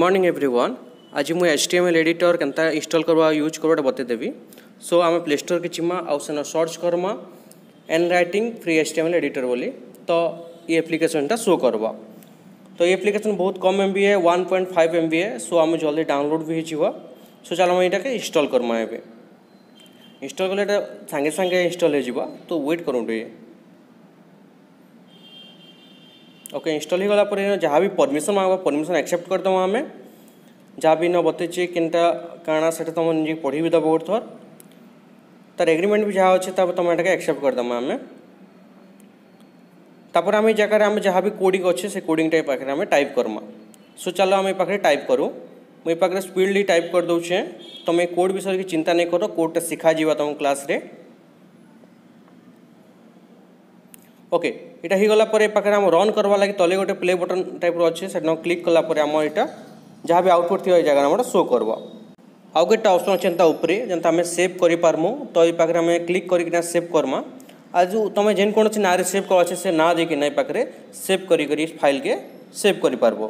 Morning everyone आज मुझे H T M L editor के इनस्टल करवा यूज़ करवा बतेदेवी। सो आम प्ले स्टोर की चिमा आउ सर्च करमा। N writing free H T M L editor बोली। तो ये एप्लिकेशनटा शो करवा। तो ये एप्लिकेशन बहुत कम एम बी है one point five M B है सो आम जल्दी डाउनलोड भी हो सो चलो यहाँ के इनस्टल करमा ए इनस्टल कले सागे सागे इनस्टल हो तो वेट करूँ ये ओके इनस्टल हो गला जहाँ भी परमिशन मांगवा परमिशन एक्सेप्ट करदेव आम जहाँ भी न बतईचे केनटा काଣା से तुम निजे पढ़ी भी दब गोटे थर तार एग्रीमेंट भी जहाँ अच्छे तुम यहाँ एक्सेप्ट करदेव आम তাপরে আমি জায়গায় আমি যা বি কোডিং অছে সে কোডিংটা এই পাখে আমি টাইপ করমা সো চাল আমি পাখে টাইপ করু মু এই পাখে স্পিডলি টাইপ করে দেছে তুমি কোড বিষয়ে চিন্তা নাই কর কোডটা শিখা যা তোমার ক্লাসে ओके এটা হয়েগলা পরে পাখে আম রন করবা লাগে, তলে গোটে প্লে বটন টাইপর অছে সেটা ক্লিক কলা পরে আম এটা যা বি আউটপুট থিবা এই জায়গা আমার শো করব। আউ গোটে অপসন আছে তা উপরে যেটা আমি সেভ করিপারমু তো এই পাখে আমি ক্লিক করিকিনা সেভ করমা। যে তুমি যেন কোণী নাঁরে সেভ করা আছে, সে না দিয়ে না পাখে সেভ করি করি ফাইলকে সেভ করে করিপারব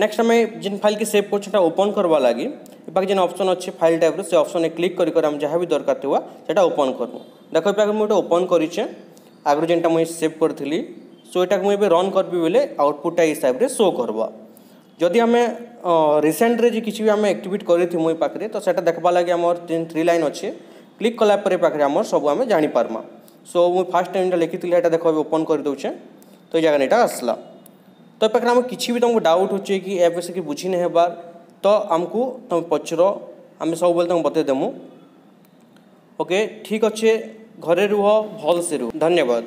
নেক্সট আমি যে ফাইলকে সেভ করছি, সেটা ওপন করবা লাগি। পাখে যে অপসন আছে ফাইল টাইপর সে অপসনে ক্লিক করি করে আমি যা বি দরকার থাকা সেটা ওপন করব দেখো পাখে মু এটা ওপন করিছে। आगु जेनटा मुझे सेव करी सो यहाँ मुझे रन करबी बोले आउटपुटा हिसाब से शो करवा जदि आम रिसेंट्रे किसी भी आम एक्टिविट करी तो सेटा देखा लगे आम थ्री लाइन अच्छे क्लिक कलापर पाखे आम सब आम जापारमा सो मुझे फास्ट टाइम जो लिखी थी देख ओपन कर दूचे तो जगह यहाँ आसला तो पाखे आम कि भी तुमको डाउट होचे कि ए विषय की बुझी नहीं हबार तो आमको तुम पचर आम सब बतईदेमु ओके ठीक अच्छे ଘରେ ରୁହ ଭଲସେ ରୁହ ଧନ୍ୟବାଦ